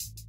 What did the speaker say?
you